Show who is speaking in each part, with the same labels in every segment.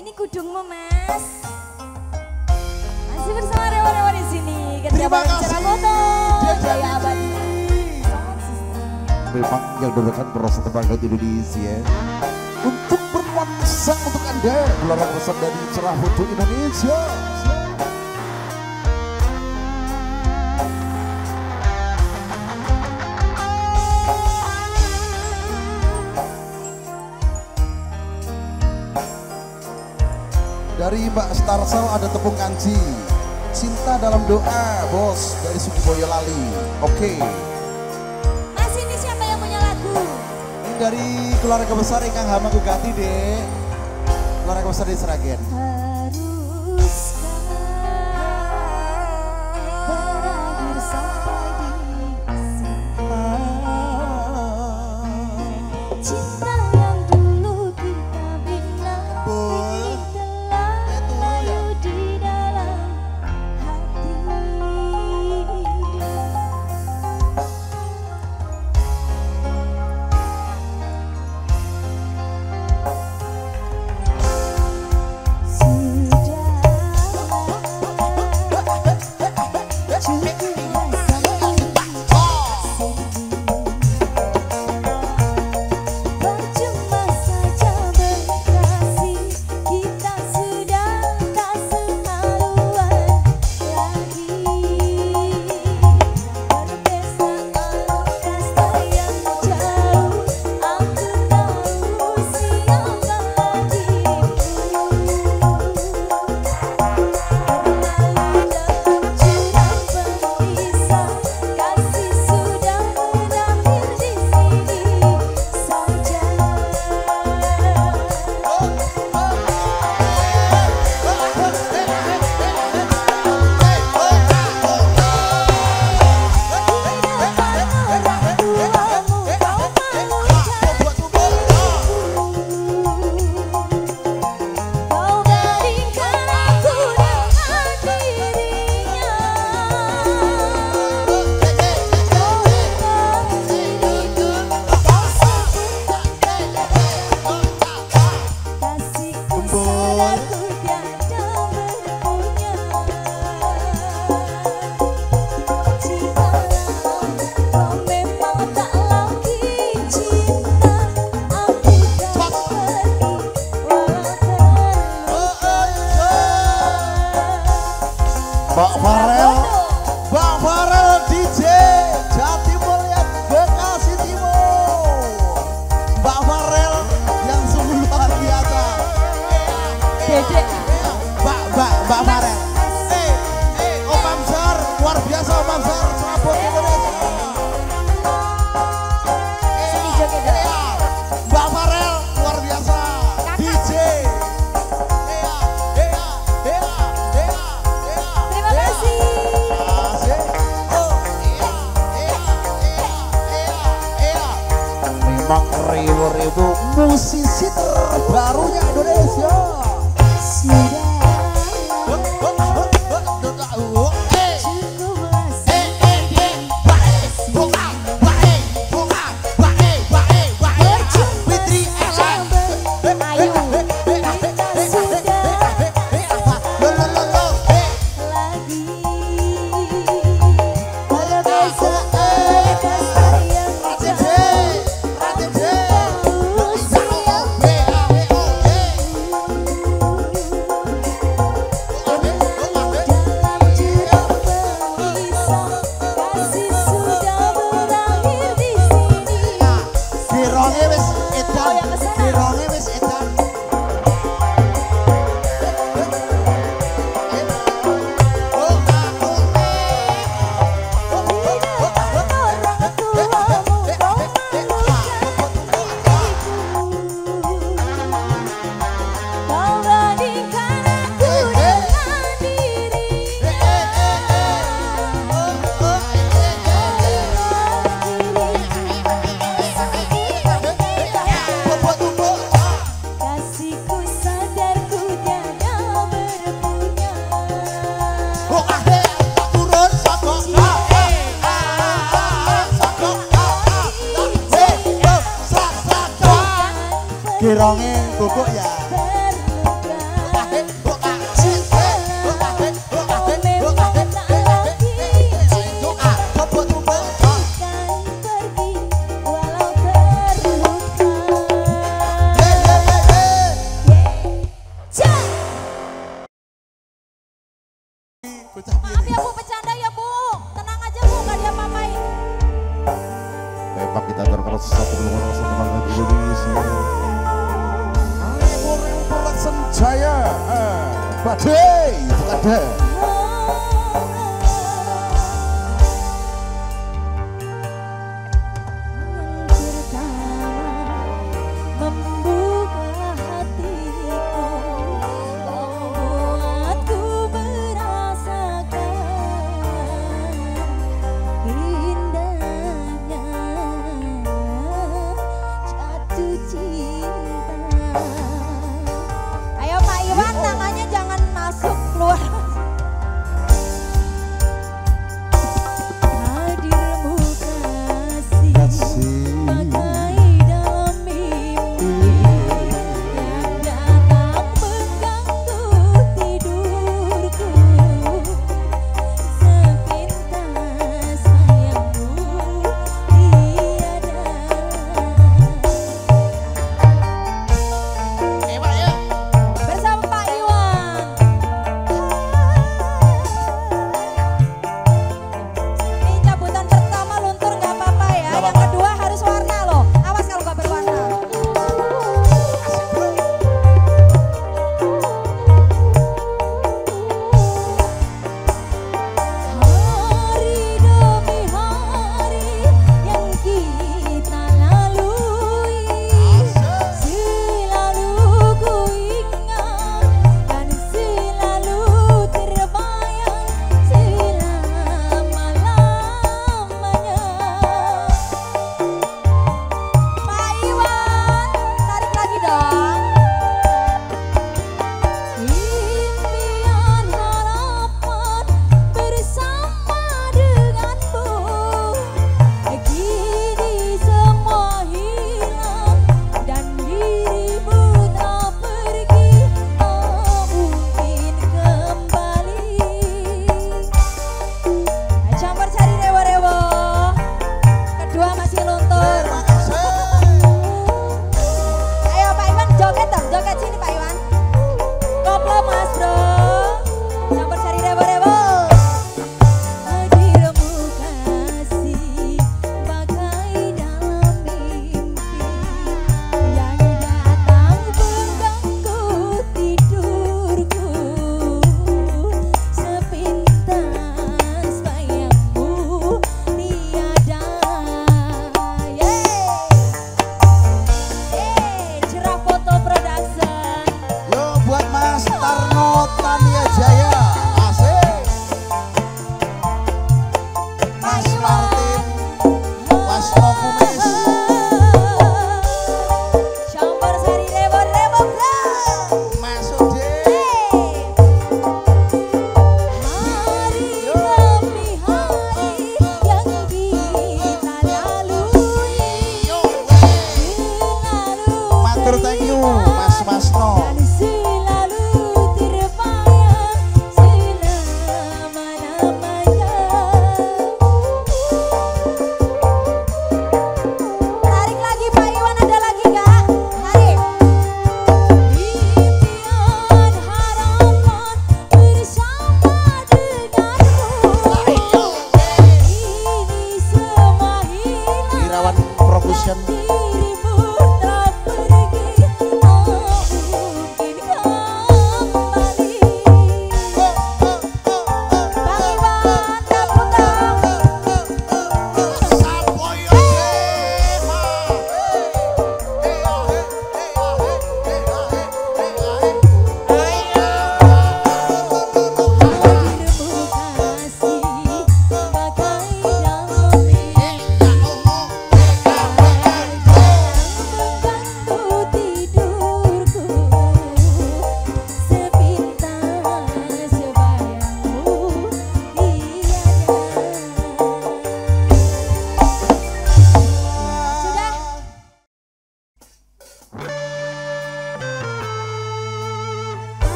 Speaker 1: Ini kudungmu mas. Masih bersama rewan-rewan di sini. Terima kasih. Terima jaya.
Speaker 2: Memang yang dadakan merasa di Indonesia. Untuk bernuansa untuk Anda, Belarang besar dari cerah untuk Indonesia. dari Mbak Starsel ada tepung kanji. Cinta dalam doa bos dari Suki Boyolali oke. Okay.
Speaker 1: Mas ini siapa yang punya lagu?
Speaker 2: Ini dari keluarga besar yang Hama Gugati deh keluarga besar di Seragen Pak Farel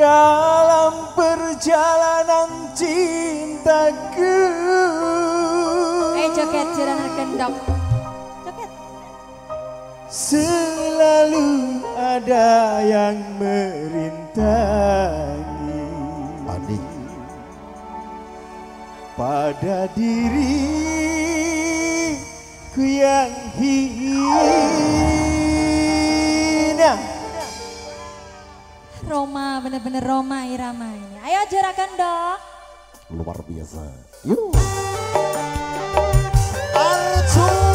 Speaker 1: dalam
Speaker 3: perjalanan cintaku.
Speaker 1: Eh hey, joget jalan gendong. Joget.
Speaker 3: Selalu ada yang merintangi.
Speaker 2: Adi.
Speaker 3: Pada diriku yang hilang.
Speaker 1: Roma, bener-bener Roma irama ini. Ayo jerakan dong.
Speaker 2: Luar biasa. Yuk. Arjuna.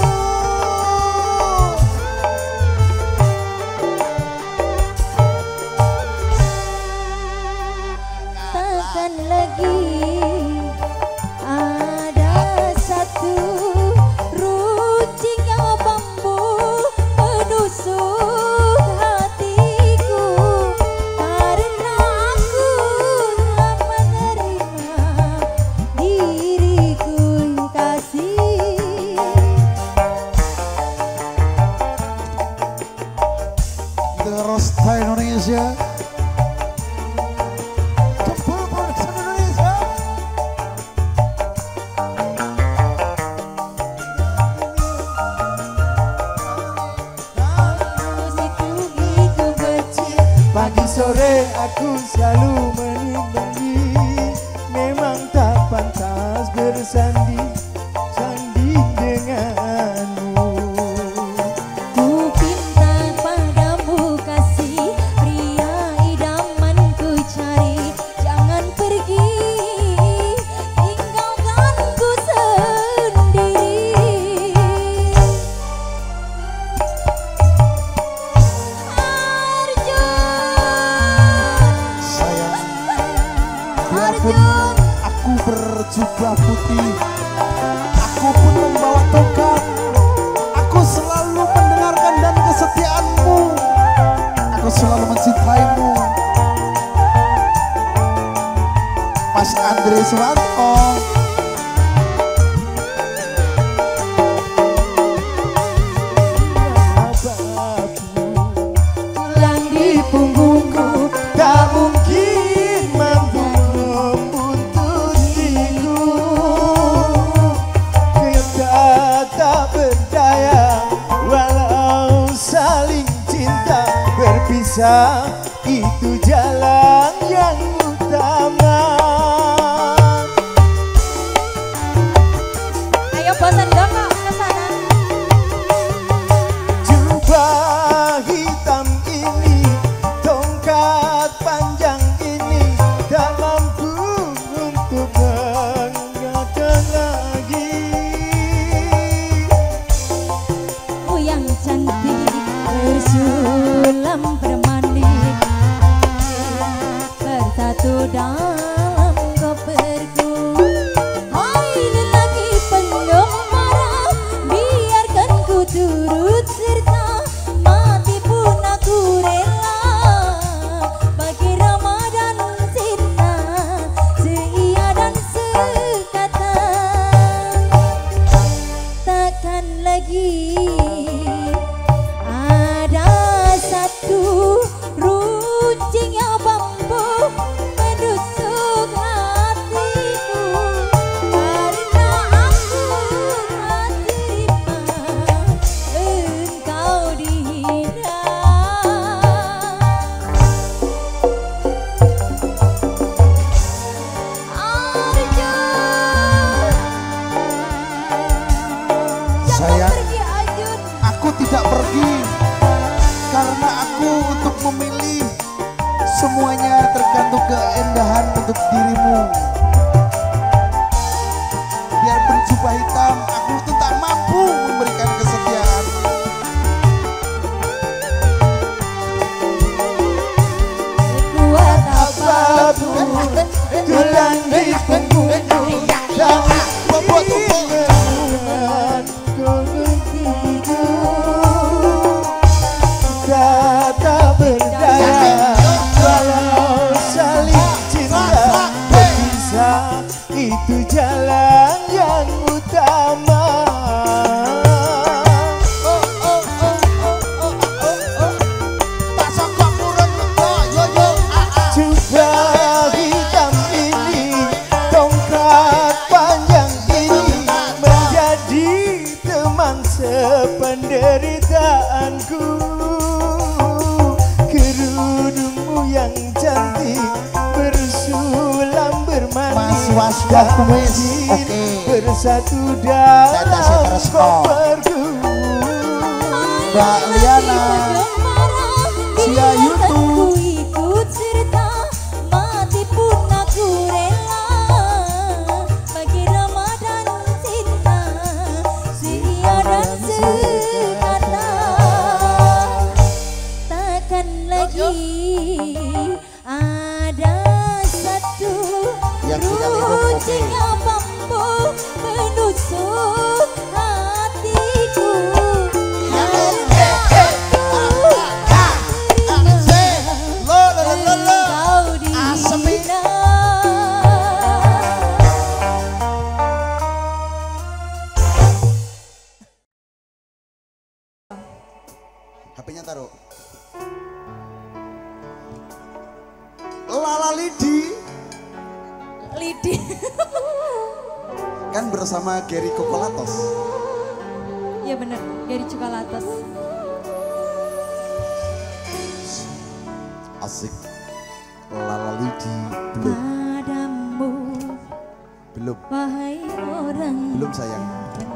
Speaker 1: Wahai orang.
Speaker 2: Belum sayang.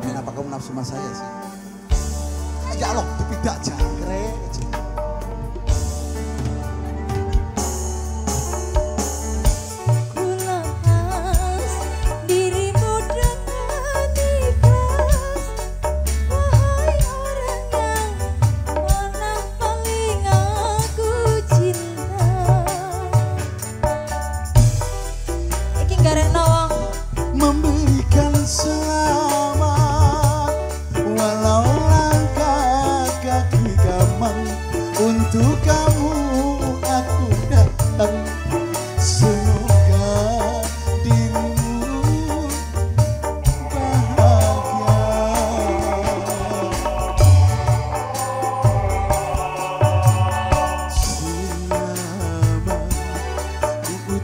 Speaker 2: Kenapa kamu nafsu sama saya sih? Ya, Dialog tapi tidak jangkrik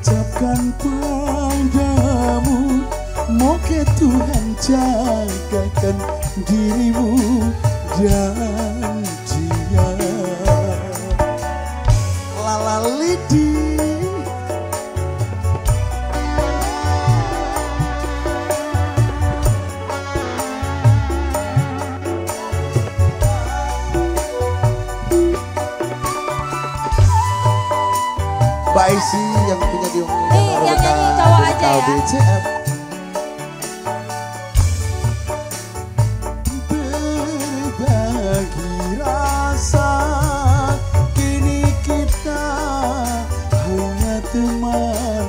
Speaker 3: ucapkan padamu Moga Tuhan jagakan dirimu dan dia. Lala lidi
Speaker 1: Bye, see
Speaker 2: LBCM
Speaker 3: Berbagi rasa Kini kita hanya teman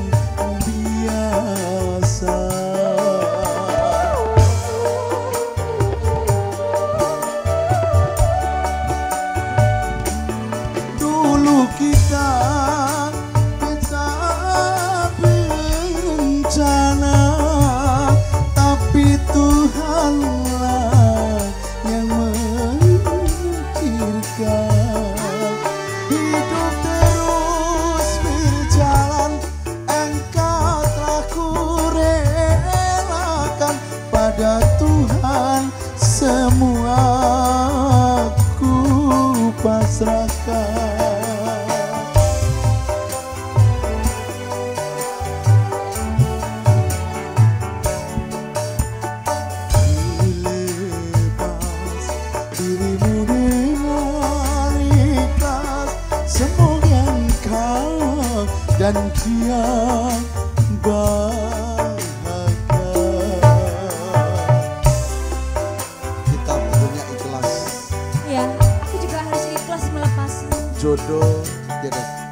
Speaker 3: biasa. Dulu kita
Speaker 2: jodoh jadi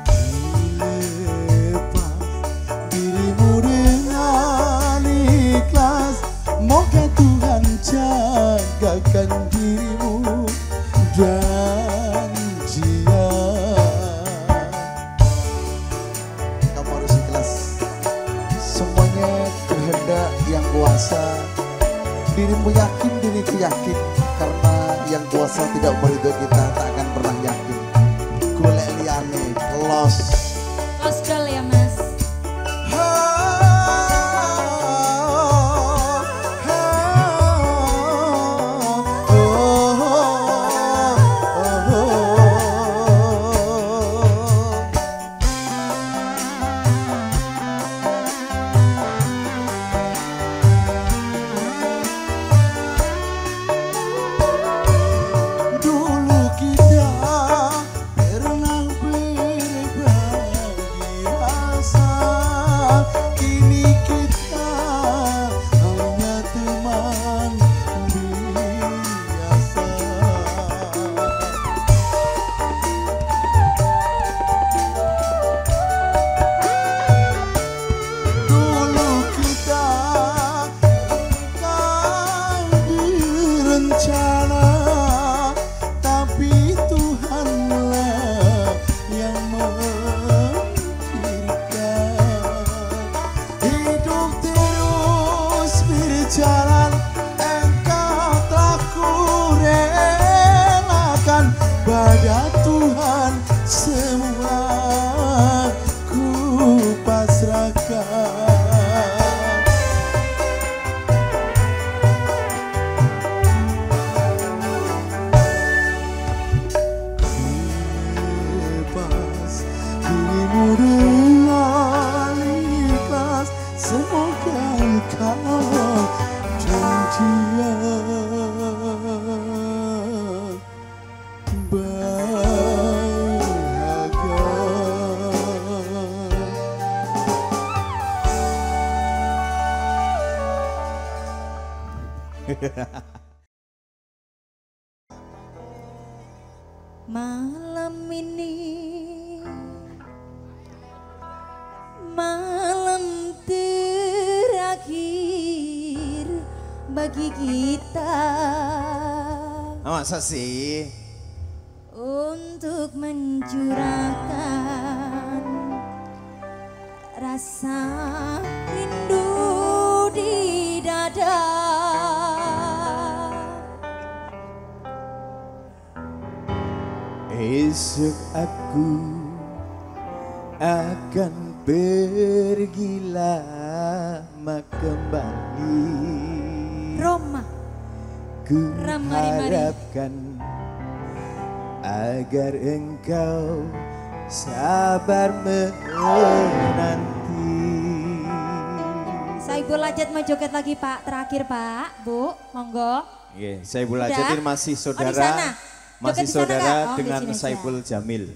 Speaker 4: Masa sih?
Speaker 1: Untuk mencurahkan rasa rindu di dada.
Speaker 4: Esok aku akan pergi lama kembali.
Speaker 1: Roma
Speaker 4: Ku harapkan agar engkau sabar menanti
Speaker 1: Saibul Lajat mau joget lagi Pak, terakhir Pak, Bu, monggo.
Speaker 4: Oke, Saiful
Speaker 1: Udah?
Speaker 4: Hajat ini masih
Speaker 1: Oh,
Speaker 4: saudara
Speaker 1: sana.
Speaker 4: masih saudara?
Speaker 1: Oh,
Speaker 4: dengan. Saiful Jamil.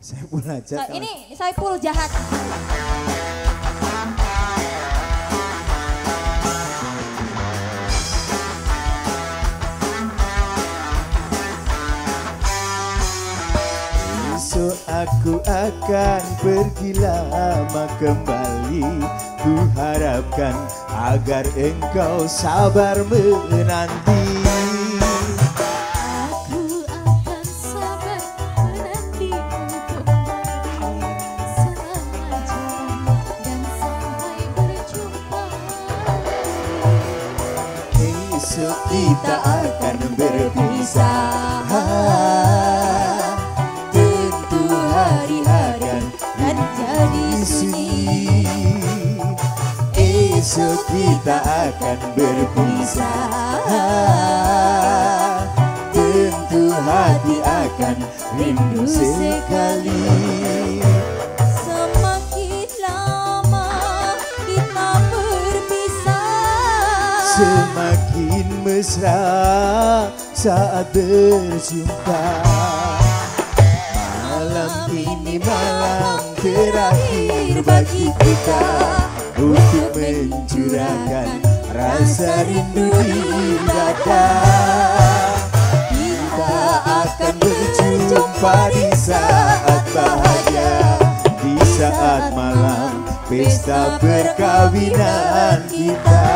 Speaker 4: Saiful Hajat.
Speaker 1: So, ini Saiful jahat.
Speaker 4: Besok aku akan pergi lama kembali. Ku harapkan agar engkau sabar menanti Esok kita akan berpisah Tentu hati akan rindu sekali
Speaker 1: Semakin lama kita berpisah.
Speaker 4: Semakin mesra saat berjumpa Malam ini malam terakhir bagi kita Untuk mencurahkan rasa rindu di dada Kita akan berjumpa di saat bahagia Di saat malam pesta perkawinan kita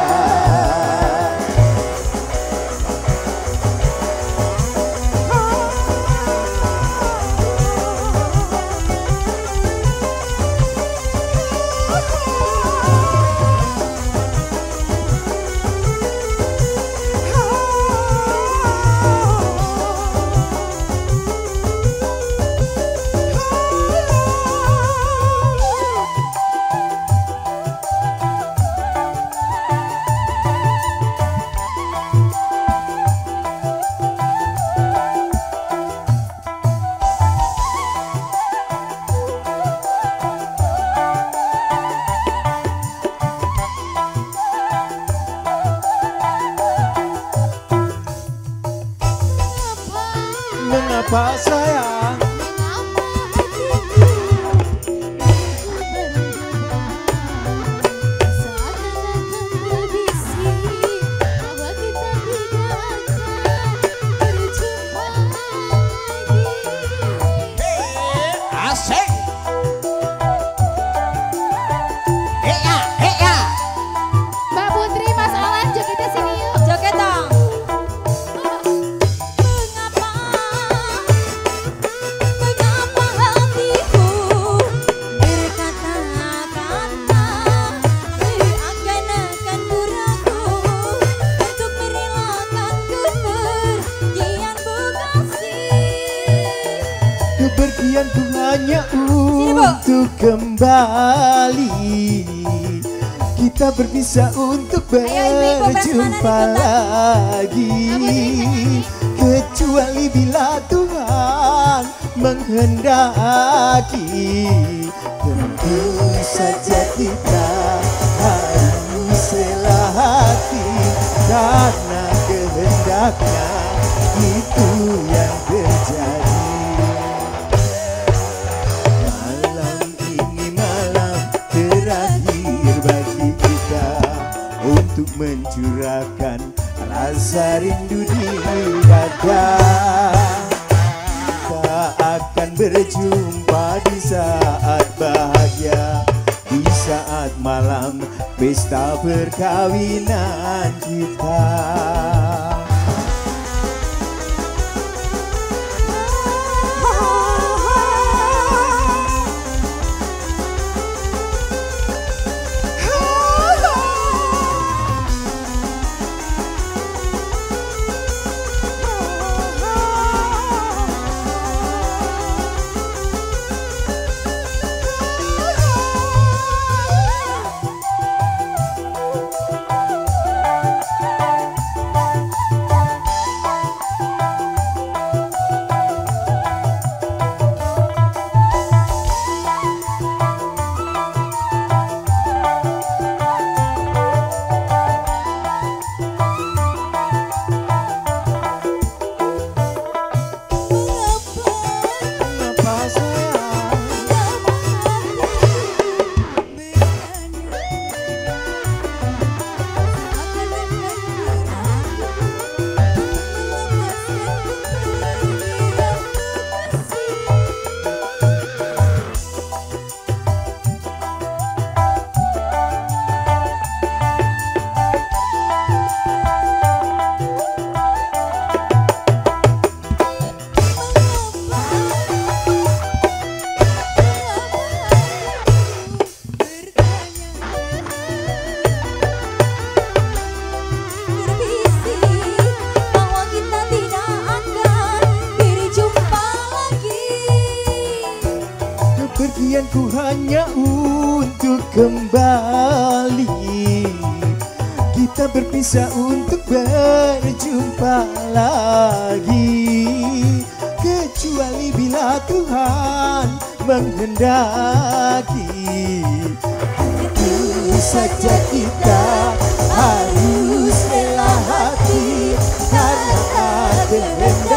Speaker 4: kembali. Kita berpisah untuk berjumpa lagi. Kecuali bila Tuhan menghendaki. Tentu saja kita harus rela hati Karena kehendaknya mencurahkan rasa rindu di dada. Tak akan berjumpa di saat bahagia Di saat malam pesta perkawinan kita Berpisah untuk berjumpa lagi. Kecuali bila Tuhan menghendaki. Itu saja kita harus rela hati. Karena kehendaknya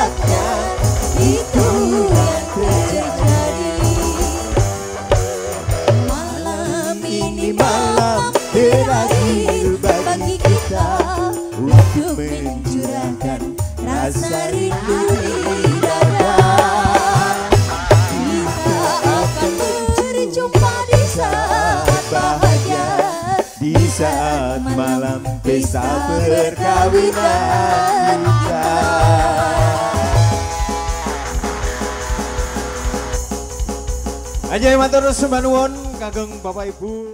Speaker 4: pesta perkawinan kita. Anjay matur kageng Bapak Ibu.